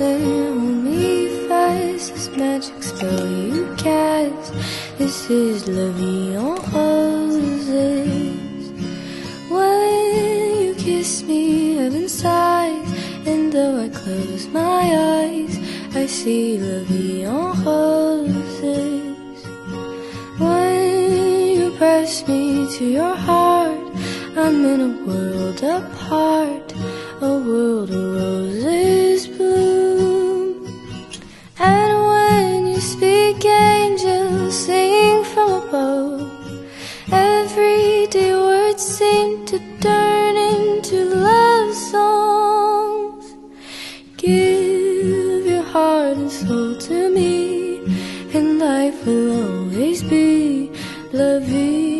me fast. This magic spell you cast. This is La Vie en Rose. When you kiss me, heaven sighs. And though I close my eyes, I see La Vie en Rose. When you press me to your heart, I'm in a world apart, heart and soul to me, and life will always be la vie